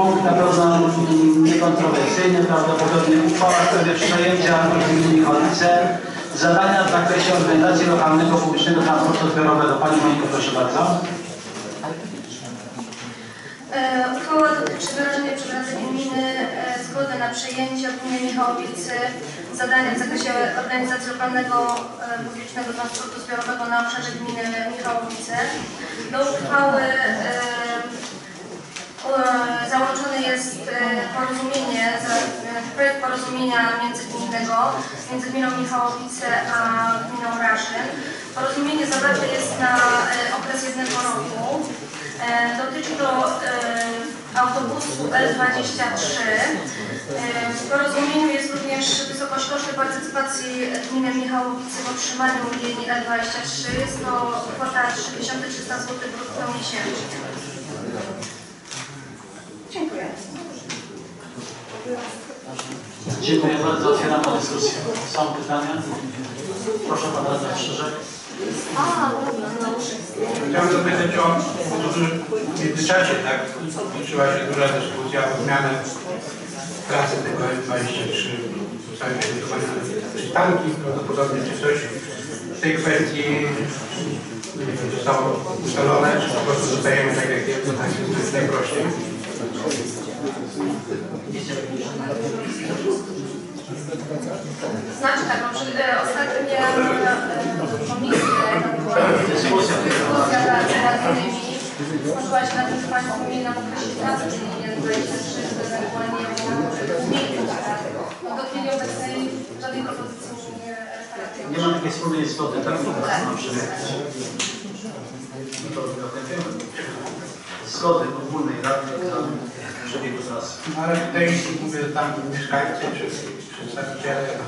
punkt na pewno niekontrowersyjny, prawdopodobnie uchwała w sprawie przejęcia gminy Michalice zadania w zakresie organizacji lokalnego publicznego transportu zbiorowego. Pani Moniko, proszę bardzo. E, Uchwała dotyczy wyrażenia przez Radę Gminy e, zgody na przejęcie od gminy Michałowicy zadania w zakresie organizacji lokalnego e, publicznego transportu zbiorowego na obszarze gminy Michałowice. Do uchwały e, e, załączone jest e, porozumienie, e, projekt porozumienia międzygminnego między gminą Michałowice a gminą Raszyn. Porozumienie zawarte jest na okres jednego roku. Dotyczy to autobusu L23. E, W porozumieniu jest również wysokość kosztów partycypacji gminy Michałowicy w otrzymaniu linii L23. Jest to kwota 3300 zł brutto miesięcznie. Dziękuję. Bardzo. Otwieram dyskusję. Są pytania? Proszę Pan Radny Krzyżek. Chciałem zapytać o, bo to w międzyczasie, tak, toczyła się duża dyskusja o zmianę trasy tego M23. Zostały przygotowane przystanki prawdopodobnie, czy coś w tej kwestii zostało ustalone, czy po prostu zostajemy tak jak jest, to tak jest najprościej. Znaczy tak, no, przy, e, ostatnie e, komisje, to była dyskusja skończyła się na tym, że Państwo mieli nam określić trasę, czyli jest 23, to ewentualnie zmienić. No do chwili obecnej żadnej propozycji nie Nie ma takiej wspólnej zgody, tak? Przykład. Zgody ogólnej Rady za przebiegu trasy. No, ale tutaj mówię, tam mieszkańcy czy przedstawiciele tak,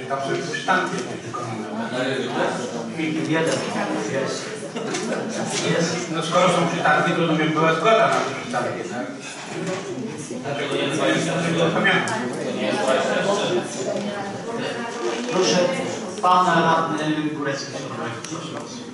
że tam są przystanki jakieś wykonane. Jeden jest. Jest. No skoro są przystanki, to rozumiem, była zgoda na te przystanki, tak? Dlaczego nie dlaczego pamiętam? Proszę Pana Radny Górecki. Proszę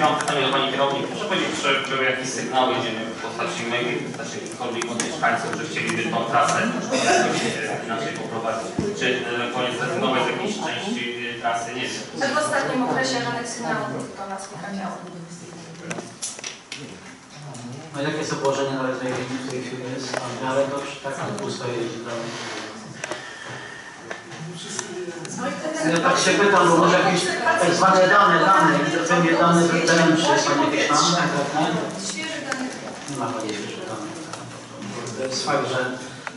mam pytanie do Pani Kierownik. Proszę powiedzieć, czy były jakieś sygnały, wiem, w postaci maili, w postaci jakichkolwiek od mieszkańców, że chcieliby tą trasę jakoś inaczej poprowadzić? Czy ewentualnie zrezygnować z jakiejś części e, trasy? Nie wiem. Tak w ostatnim okresie żadnych sygnałów do nas nie trafiało. No i jakie są położenie na tej linii w tej chwili jest? Ale to już tak pusto jeździ dalej. Ja tak się pytam, bo może jakieś tak zwane dane, dane, pewnie dane czy są jakieś tam? Świeżych danych Nie ma pani jeszcze tam. To jest fakt, że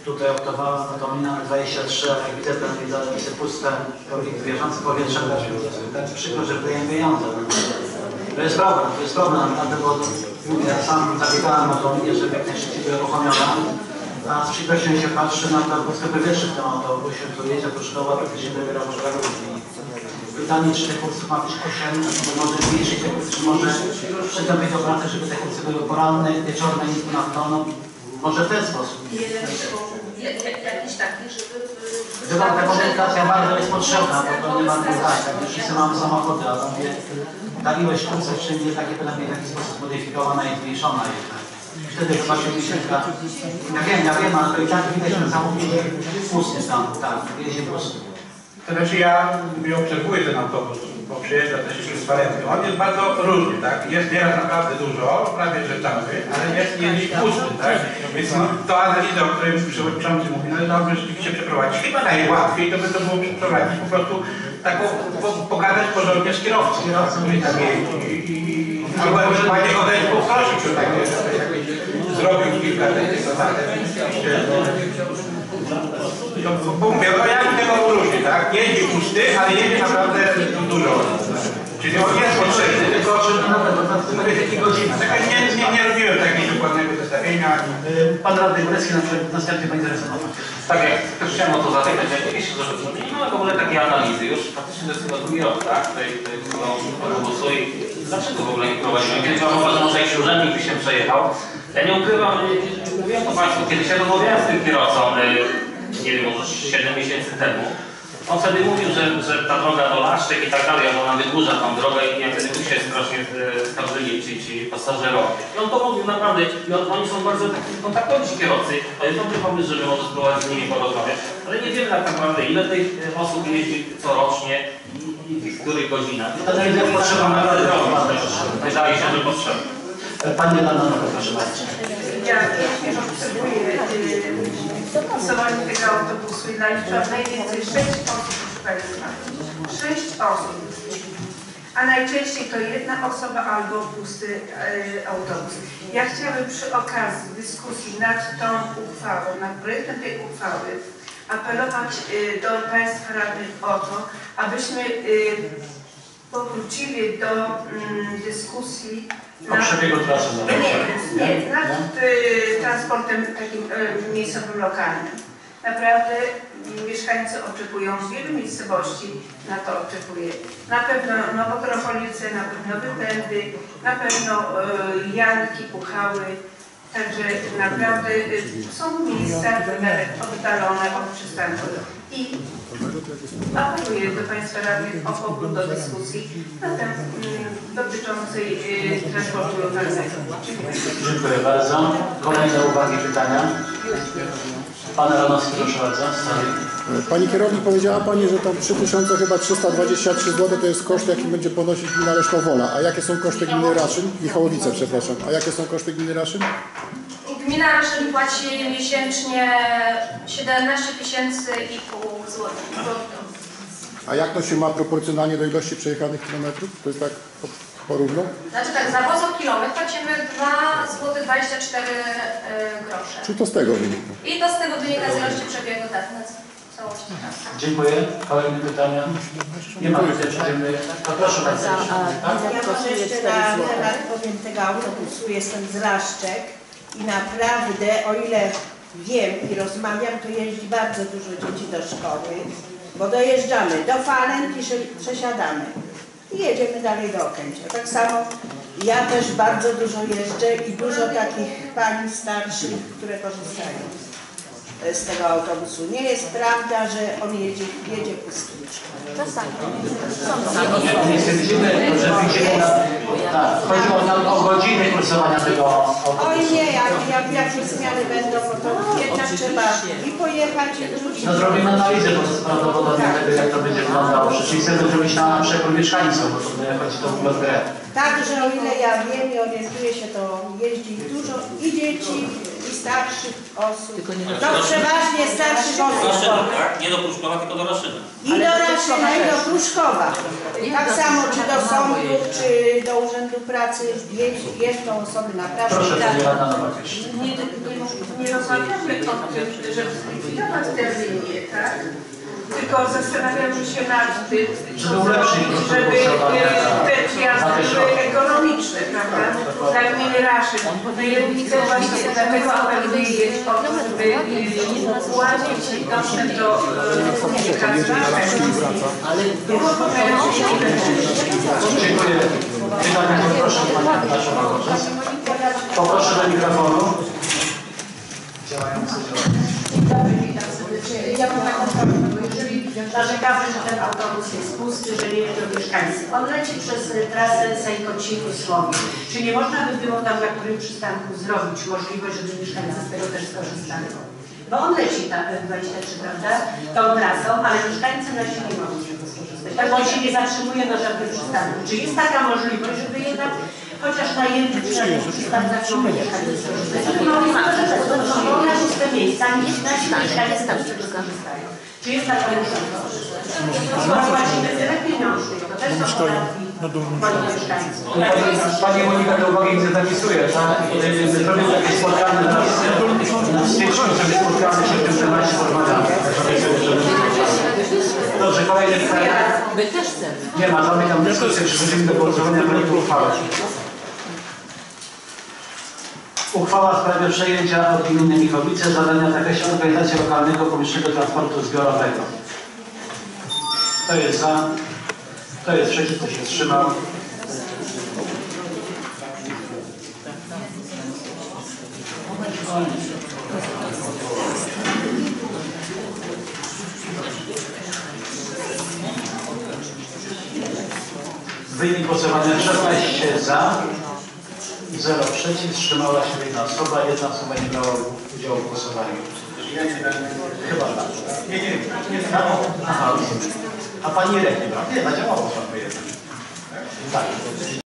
tutaj optowała na to mina 23, ale jak widzę ten widzę te puste, bieżące powietrze, tak przykro, że wydajemy pieniądze. To jest problem, to jest problem, mówię, ja sam zabiegałem o linię, żeby jak najszybciej była uruchomiona. A z przykrością się patrzy na to puste powietrze w tym autobusie, który jedzie do szkoły, a praktycznie dobiera może ludzi. Pytanie, czy tych kursów ma być 8, czy może zmniejszyć, czy może przystąpić do pracy, żeby te kursy były poranne, wieczorne i na to, no, może w ten sposób. jakiś taki, żeby... Chyba ta komunikacja bardzo jest potrzebna, bo to nie ma tak, już wszyscy mamy samochody, a mówię, ta ilość kursów wszędzie jest takie, w taki sposób modyfikowana i zmniejszona jednak. Wtedy chyba się wyświetla, ja wiem, ja wiem, ale to i tak widać, że samochód pusty tam, tak, jedzie pusty. To znaczy ja mówię, obserwuję ten autobus, bo przyjeżdża też przez Walenty. On jest bardzo różny, tak? Jest nieraz naprawdę dużo, prawie że cały, ale jest kiedyś pusty, tak? Więc to analiza, o której przewodniczący mówi, no dobrze rzeczywiście przeprowadzić. Chyba najłatwiej to by to było przeprowadzić, po prostu taką, po, pogadać porządnie z kierowcą, i tak jeździ. I, i, albo ewentualnie go dać poprosić o takie, żeby jakieś zrobił kilka takich zadań. Rzeczywiście, no, bo mówię, no ja widzę go różnie, tak? Jeździ pusty, ale jedzie naprawdę dużo. Czyli on jest potrzebny, tylko mówię takie godziny. Tak, nie, nie, nie robiłem takiego dokładnego zestawienia. Y, Pan Radny Górecki na przykład następnie będzie zarejestrował. Tak jak chciałem o to zapytać, jak kiedyś nie mamy w ogóle takiej analizy, już faktycznie to jest chyba drugi rok, tak? Tej, tej, autobusu i dlaczego w ogóle nie prowadzimy? Kiedyś mam uważam, że może jakiś urzędnik by się przejechał. Ja nie ukrywam, mówiłem to Państwu, kiedyś ja rozmawiałem z tym kierowcą, y, nie wiem, może 7 miesięcy temu. On wtedy mówił, że, że ta droga do Laszczyk i tak dalej, że ona wydłuża tą drogę i jak wtedy się strasznie e, skarżyli ci, ci pasażerowie. I on to mówił naprawdę, i on, oni są bardzo taki kontaktowi ci kierowcy. To jest dobry pomysł, żeby może spróbować z nimi porozmawiać, ale nie wiemy tak naprawdę ile tych e, osób jeździ corocznie i, i w których godzinach. To na ile potrzeba naprawdę. Wydaje się, że potrzeba. Pani Lana, proszę bardzo. Ja również obserwuję y, głosowanie tego autobusu i naliczam najwięcej 6 osób, proszę Państwa. 6 osób. A najczęściej to jedna osoba albo pusty y, autobus. Ja chciałabym przy okazji dyskusji nad tą uchwałą, nad projektem tej uchwały apelować y, do Państwa radnych o to, abyśmy powrócili do mm, dyskusji nie, nie, nad y, transportem takim y, miejscowym, lokalnym. Naprawdę mieszkańcy oczekują, wielu miejscowości na to oczekuje. Na pewno Nowogrocholice, na pewno Wypędy, na pewno y, Janki, Puchały. Także naprawdę y, są miejsca oddalone od przystanku. I apeluję do Państwa radnych o powrót do dyskusji na y, dotyczącej y, transportu lokalnego. Dziękuję bardzo. Kolejne uwagi, pytania? Pan Ranowski, proszę bardzo. Pani kierownik powiedziała Pani, że tam 3000 chyba 323 zł to jest koszt jaki będzie ponosić gmina Lesznowola. A jakie są koszty gminy Raszyn? Michałowice, przepraszam. A jakie są koszty gminy Raszyn? Gmina Raszyn płaci miesięcznie 17 tysięcy i pół złotych. A jak to się ma proporcjonalnie do ilości przejechanych kilometrów? To jest tak po- porówno? Znaczy tak, za woz o kilometr płacimy 2 zł 24 y, grosze. Czy to z tego wynika? I to z tego wynika z ilości przebiegu, tak, na całości. Tak. Dziękuję. Kolejne pytania? Nie ma pytań, dziękuję. To proszę bardzo. Tak? Ja może jeszcze na temat powiem tego autobusu. Jestem z Raszczek i naprawdę, o ile wiem i rozmawiam, to jeździ bardzo dużo dzieci do szkoły, bo dojeżdżamy do Falent i przesiadamy. I jedziemy dalej do Okęcia. Tak samo ja też bardzo dużo jeżdżę i dużo takich pani starszych, które korzystają z- z tego autobusu. Nie jest prawda, że on jedzie, jedzie pusty. Nie stwierdzimy, że widzimy na... Tak, chodziło nam o godziny kursowania tego Oj autobusu. nie, jak, jak jakie zmiany będą, bo to jednak trzeba i pojechać, i wrócić. No zrobimy analizę, bo to jest prawdopodobnie tego, jak to będzie wyglądało. Przecież chcemy zrobić na przekór mieszkańców, bo to chodzi to w ogóle w grę. Także o ile ja wiem i orientuję się, to jeździ dużo i dzieci, starszych osób. No przeważnie starszych osób. tak? Nie do Pruszkowa, tylko do Raszyna. I do Raszyna, i do Pruszkowa. Tak samo czy do sądu, czy do Urzędu Pracy jeździ- jeżdżą osoby naprawdę. Proszę, pani Radna Nowak. Nie, nie, nie rozmawiamy o tym, żeby zlikwidować te linie, tak? Tylko zastanawiamy się nad tym, Żeby ulepszyć żeby e, te te były ekonomiczne, prawda? Dla gminy Raszyn. No i chcę właśnie dlatego apeluję jest o to, żeby e, ułatwić dostęp do e, komunikacji. Było Dziękuję. Pytania poproszę Pani Naszą Poproszę do mikrofonu. Działający działający. Serdecznie. Ja mam taką prośbę, bo jeżeli narzekamy, że ten autobus jest pusty, że nie jeżdżą mieszkańcy. On leci przez trasę Sejkocin-Słowik. Czy nie można by było tam na którym przystanku zrobić możliwość, żeby mieszkańcy z tego też skorzystali? Bo on leci tam y, 23, prawda? Tą trasą, ale mieszkańcy nasi nie mogą skorzystać. Tak, on się nie zatrzymuje na żadnym przystanku. Czy jest taka możliwość, żeby jednak chociaż na jednym? No nie ma, to są wolne puste miejsca, niech nasi mieszkańcy tam z tego skorzystają. Czy jest taka możliwość? Pani Monika te uwagi nie zapisuje, tak? Y, My też chcemy. Nie ma, zamykam dyskusję, przechodzimy do głosowania projektu uchwały. Uchwała w sprawie przejęcia od gminy Michowice zadania w zakresie organizacji lokalnego publicznego transportu zbiorowego. Kto jest za? Kto jest przeciw? Kto się wstrzymał? Wynik głosowania 16 za, 0 przeciw, wstrzymała się jedna osoba, jedna osoba nie brała udziału w głosowaniu. Chyba tak. Nie, nie, nie. Aha. A pani Irek nie brała? Nie, zadziałało słabo jednak. Tak.